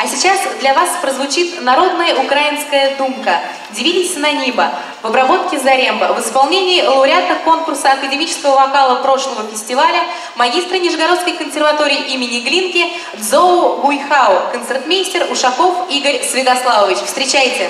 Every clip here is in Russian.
А сейчас для вас прозвучит народная украинская думка «Дивились на небо» в обработке Заремба в исполнении лауреата конкурса академического вокала прошлого фестиваля магистра Нижегородской консерватории имени Глинки Дзоу Гуйхао, концертмейстер Ушаков Игорь Святославович. Встречайте!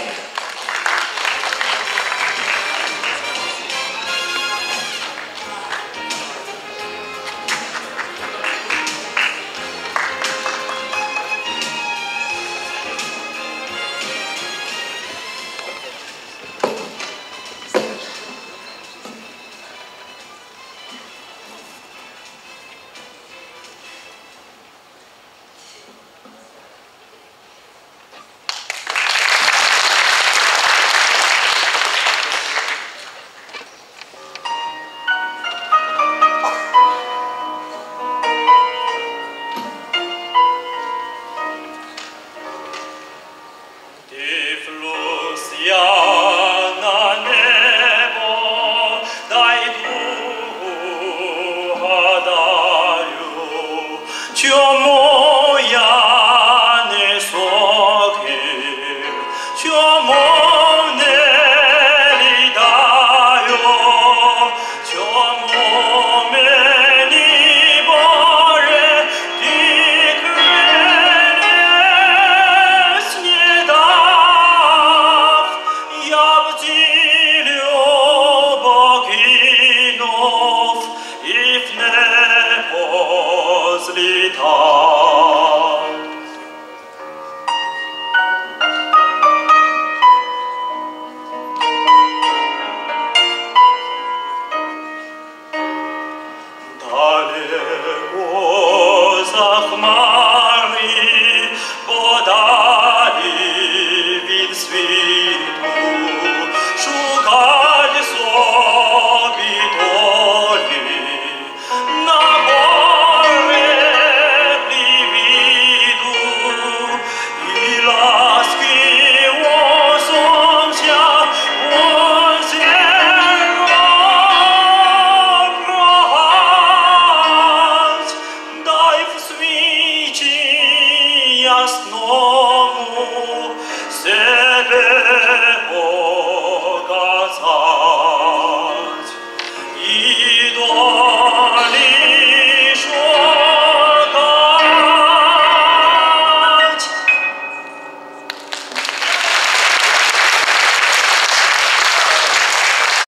他。